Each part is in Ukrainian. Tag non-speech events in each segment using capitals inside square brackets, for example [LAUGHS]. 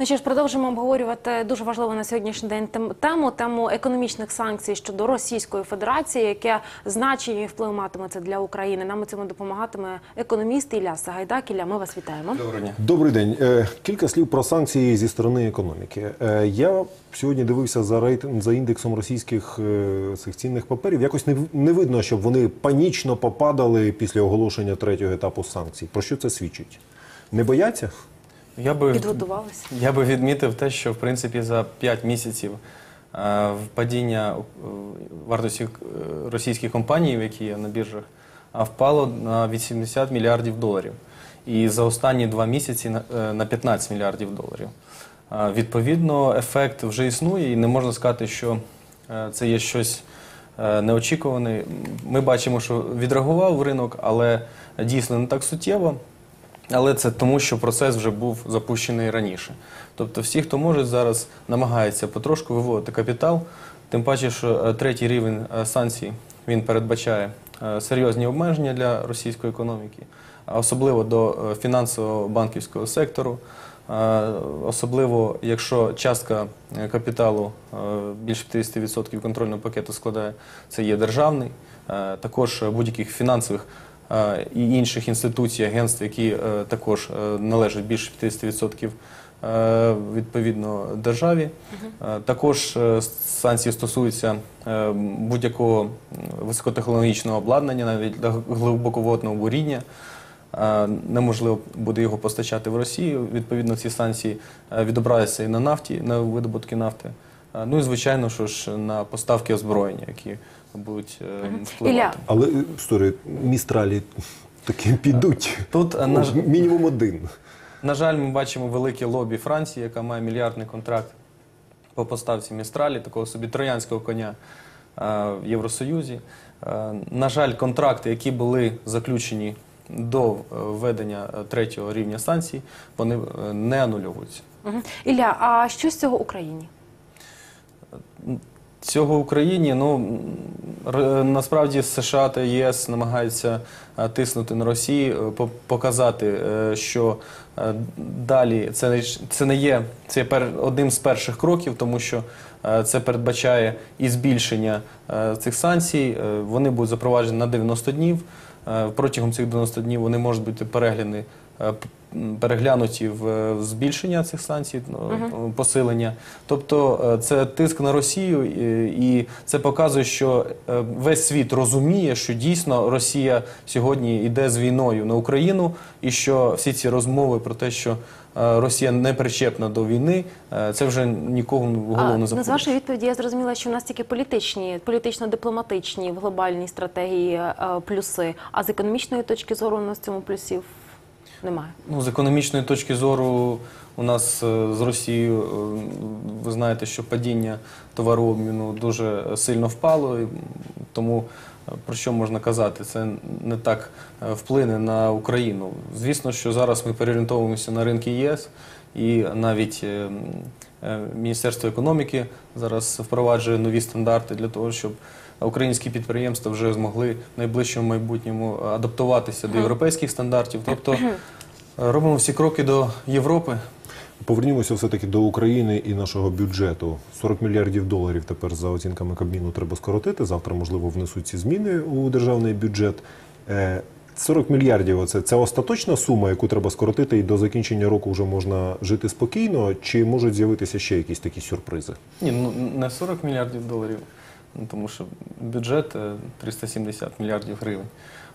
Ну що ж, продовжимо обговорювати дуже важливу на сьогоднішній день тему тему економічних санкцій щодо Російської Федерації, яке значення і вплив матиме це для України. Нам у цьому допомагатиме економіст Ілля Сагайдак. Ілля, ми вас вітаємо. Доброго дня. Добрий день. Е, Кілька слів про санкції зі сторони економіки. Е, Я сьогодні дивився за рейтинг за індексом російських е, цих цінних паперів. Якось не, не видно, щоб вони панічно попадали після оголошення третього етапу санкцій. Про що це свідчить? Не бояться? Я би, Підготувалися. я би відмітив те, що в принципі за 5 місяців е, падіння е, вартості е, російських компаній, які є на біржах, впало на 80 мільярдів доларів. І за останні два місяці на, е, на 15 мільярдів доларів. Е, Відповідно, ефект вже існує, і не можна сказати, що е, це є щось е, неочікуване. Ми бачимо, що відреагував ринок, але дійсно не так суттєво. Але це тому, що процес вже був запущений раніше. Тобто, всі, хто може зараз, намагаються потрошку виводити капітал. Тим паче, що е, третій рівень е, санкцій він передбачає е, серйозні обмеження для російської економіки, особливо до фінансово-банківського сектору. Особливо, якщо частка капіталу більше 50% контрольного пакету складає, це є державний, також будь-яких фінансових і інших інституцій, агентств, які е, також е, належать більше 50% е, відповідно державі. Е, Також е, санкції стосуються е, будь-якого високотехнологічного обладнання, навіть глибоководного буріння. Е, Неможливо буде його постачати в Росію. Відповідно, ці санкції е, відобразяться і на нафті, на видобутки нафти. Е, Ну і звичайно, що ж на поставки озброєння, які будуть е, впливати. Ілля, Але е, сторі, містралі таки підуть. Тут е, на, ж- Мінімум один. на жаль, ми бачимо велике лобі Франції, яка має мільярдний контракт по поставці Містралі, такого собі троянського коня е, в Євросоюзі. Е, На жаль, контракти, які були заключені до е, введення е, третього рівня санкцій, вони е, не анульовуються. Ілля, а що з цього Україні? Цього Україні, ну насправді США та ЄС намагаються е, тиснути на Росію, е, показати, е, що е, далі це це не є це пер, одним з перших кроків, тому що е, це передбачає і збільшення е, цих санкцій. Е, Вони будуть запроваджені на 90 днів. Е, Протягом цих 90 днів вони можуть бути перегляні, е, переглянуті в е, збільшення цих санкцій, ну, посилення. Тобто е, це тиск на Росію, і, це показує, що е, весь світ розуміє, що дійсно Росія сьогодні йде з війною на Україну, і що всі ці розмови про те, що е, Росія не причепна до війни, е, це вже нікого в голову не ну, з вашої відповіді я зрозуміла, що у нас тільки політичні, політично-дипломатичні в глобальній стратегії е, плюси. А з економічної точки зору у нас в цьому плюсів немає. Ну, з економічної точки зору, у нас е, з Росією, е, ви знаєте, що падіння товарообміну дуже сильно впало, тому е, про що можна казати? Це не так вплине на Україну. Звісно, що зараз ми переорієнтовуємося на ринки ЄС, і навіть е, м, е, Міністерство економіки зараз впроваджує нові стандарти для того, щоб українські підприємства вже змогли в найближчому майбутньому адаптуватися до європейських стандартів. Тобто е, робимо всі кроки до Європи. Повернімося все-таки до України і нашого бюджету. 40 мільярдів доларів тепер за оцінками Кабміну треба скоротити. Завтра, можливо, внесуть ці зміни у державний бюджет. Е, 40 мільярдів це, це остаточна сума, яку треба скоротити, і до закінчення року вже можна жити спокійно, чи можуть з'явитися ще якісь такі сюрпризи? Ні, ну не 40 мільярдів доларів, ну, тому що бюджет е, 370 мільярдів гривень.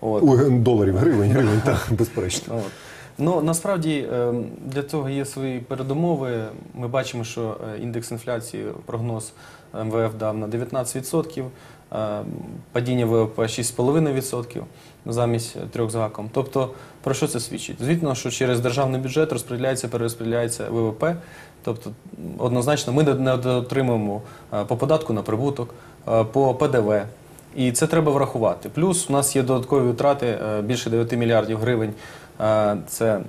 От. Ой, доларів, гривень, гривень, так, [LAUGHS] безперечно. От. Ну насправді е, для цього є свої передумови. Ми бачимо, що е, індекс інфляції прогноз МВФ дав на 19%, е, падіння ВВП 6,5% замість трьох з гаком. Тобто, про що це свідчить? Звісно, що через державний бюджет розподіляється, перерозподіляється ВВП. Тобто, однозначно, ми не- отримуємо е, по податку на прибуток, е, по ПДВ. І це треба врахувати. Плюс у нас є додаткові витрати е, більше 9 мільярдів гривень. Це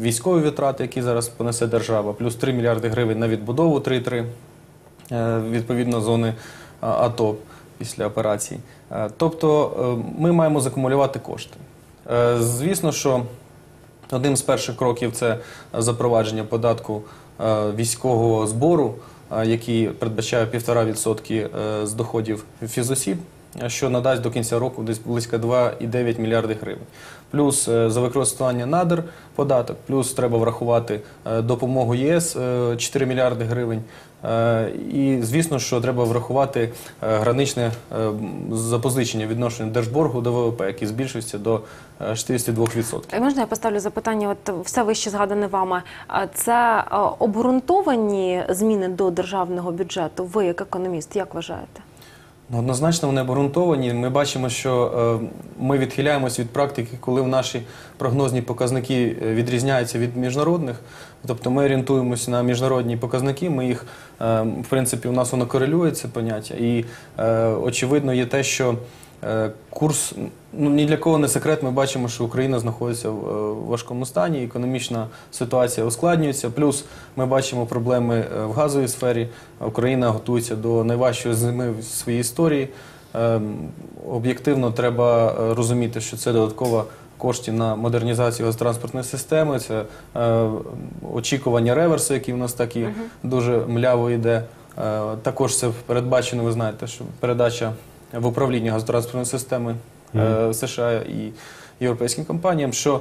військові витрати, які зараз понесе держава, плюс 3 мільярди гривень на відбудову 3,3 е, відповідно зони АТО після операції. Е, Тобто е, ми маємо закумулювати кошти. Е, Звісно, що Одним з перших кроків це запровадження податку військового збору, який передбачає 1,5% е, з доходів фізосіб, що надасть до кінця року десь близько 2,9 мільярди гривень. Плюс е, за використання надр податок, плюс треба врахувати е, допомогу ЄС е, 4 мільярди гривень. Е, І звісно, що треба врахувати е, граничне е, запозичення відношення держборгу до ВВП, який збільшився до е, 62%. Е, Можна я поставлю запитання? От все вище згадане вами. Це е, обґрунтовані зміни до державного бюджету? Ви як економіст, як вважаєте? Ну, однозначно вони обґрунтовані. Ми бачимо, що е, ми відхиляємось від практики, коли наші прогнозні показники е, відрізняються від міжнародних. Тобто ми орієнтуємося на міжнародні показники. Ми їх, е, в принципі, у нас воно корелюється поняття. І очевидно є те, що курс ну ні для кого не секрет. Ми бачимо, що Україна знаходиться в е, важкому стані, економічна ситуація ускладнюється. Плюс ми бачимо проблеми е, в газовій сфері. Україна готується до найважчої зими в своїй історії. Об'єктивно треба е, розуміти, що це додаткова коштів на модернізацію газотранспортної системи, це е, очікування реверсу, який в нас так і дуже мляво йде. Е, також це передбачено, ви знаєте, що передача в управлінні газотранспортної системи е, США і європейським компаніям, що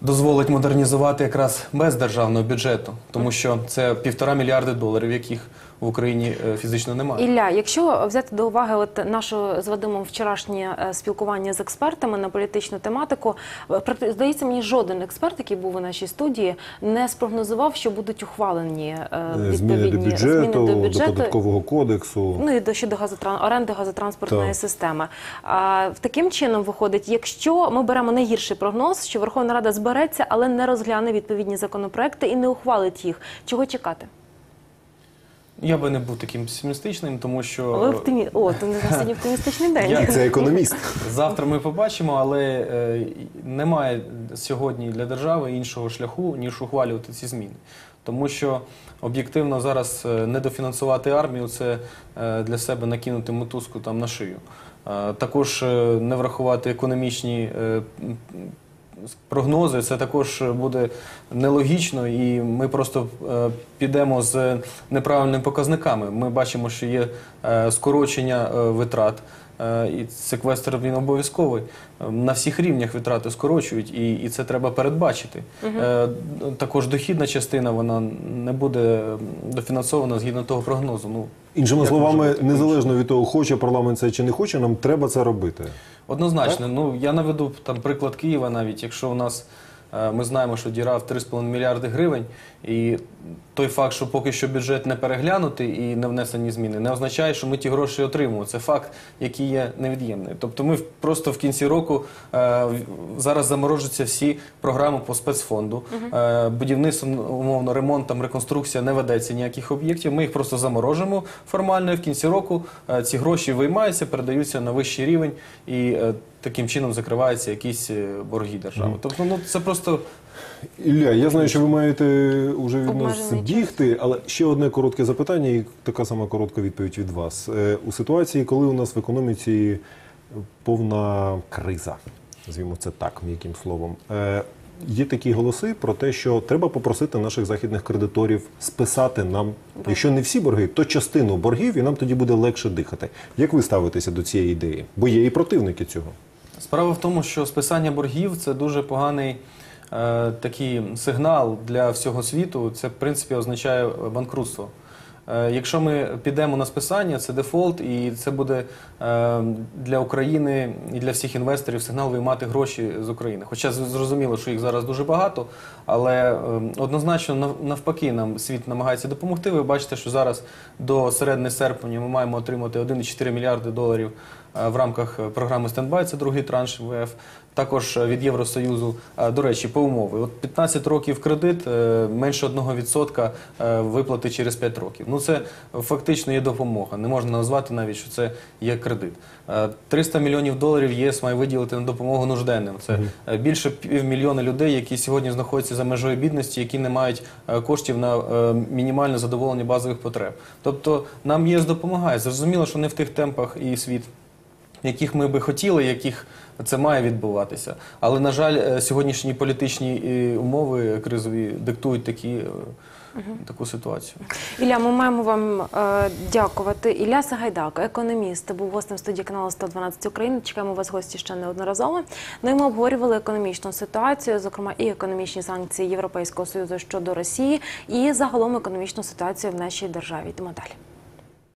дозволить модернізувати якраз без державного бюджету, тому що це півтора мільярди доларів, яких в Україні е, фізично немає. Ілля, якщо взяти до уваги от наше з Вадимом вчорашнє е, спілкування з експертами на політичну тематику, е, практи- здається, мені жоден експерт, який був у нашій студії, не спрогнозував, що будуть ухвалені Е, Зміни до відповідні бюджету, зміни до до бюджету. податкового кодексу. Ну і до щодо газотран... оренди газотранспортної Так. системи. А, таким чином виходить, якщо ми беремо найгірший прогноз, що Верховна Рада збереться, але не розгляне відповідні законопроекти і не ухвалить їх, чого чекати? Я би не був таким песимістичним, тому що Ви оптимі... О, то нас сьогодні оптимістичний день. Я- Це економіст. Завтра ми побачимо, але е, немає сьогодні для держави іншого шляху, ніж ухвалювати ці зміни. Тому що об'єктивно зараз е, недофінансувати армію це е, для себе накинути мотузку там на шию. Е, також е, не врахувати економічні е, м, прогнози, це також буде нелогічно, і ми просто е, підемо з неправильними показниками. Ми бачимо, що є е, скорочення е, витрат. І секвестр він обов'язковий. Е, На всіх рівнях витрати скорочують, і, і це треба передбачити. Е, Також дохідна частина вона не буде дофінансована згідно того прогнозу. Ну, Іншими словами, незалежно від того, хоче парламент це чи не хоче, нам треба це робити. Однозначно, ну я наведу там приклад Києва, навіть якщо у нас ми знаємо, що діра в 3,5 мільярди гривень, і той факт, що поки що бюджет не переглянутий і не внесені зміни, не означає, що ми ті гроші отримуємо. Це факт, який є невід'ємний. Тобто, ми просто в кінці року е, зараз заморожуються всі програми по спецфонду. Е, будівництво, умовно, ремонт, там реконструкція не ведеться ніяких об'єктів. Ми їх просто заморожимо формально. І в кінці року е, ці гроші виймаються, передаються на вищий рівень і е, таким чином закриваються якісь е, борги держави. Тобто, ну це просто Ілля, я знаю, що ви маєте уже від нас Обмежений бігти, але ще одне коротке запитання і така сама коротка відповідь від вас. Е, У ситуації, коли у нас в економіці повна криза, назвімо це так, м'яким словом. е, Є такі голоси про те, що треба попросити наших західних кредиторів списати нам, якщо не всі борги, то частину боргів, і нам тоді буде легше дихати. Як ви ставитеся до цієї ідеї? Бо є і противники цього. Справа в тому, що списання боргів це дуже поганий е, такий сигнал для всього світу. Це, в принципі, означає банкрутство. Е, якщо ми підемо на списання, це дефолт, і це буде е, для України і для всіх інвесторів сигнал виймати гроші з України. Хоча зрозуміло, що їх зараз дуже багато, але е, однозначно навпаки нам світ намагається допомогти. Ви бачите, що зараз до середини серпня ми маємо отримати 1,4 мільярди доларів в рамках е, програми «Стендбай», це другий транш МВФ, також е, від Євросоюзу. Е, До речі, по умови. От 15 років кредит, е, менше 1% е, виплати через 5 років. Ну це фактично є допомога. Не можна назвати навіть, що це є кредит. Е, 300 мільйонів доларів ЄС має виділити на допомогу нужденним. Це е, більше півмільйона людей, які сьогодні знаходяться за межою бідності, які не мають е, коштів на е, мінімальне задоволення базових потреб. Тобто нам ЄС допомагає. Зрозуміло, що не в тих темпах і світ яких ми би хотіли, яких це має відбуватися. Але, на жаль, е, сьогоднішні політичні е, умови кризові диктують такі, е, таку ситуацію. Ілля, ми маємо вам е, дякувати. Ілля Сагайдак, економіст, був гостем студії каналу 112 України. Чекаємо вас гості ще неодноразово. Ну і ми обговорювали економічну ситуацію, зокрема і економічні санкції Європейського союзу щодо Росії, і загалом економічну ситуацію в нашій державі. Йдемо далі.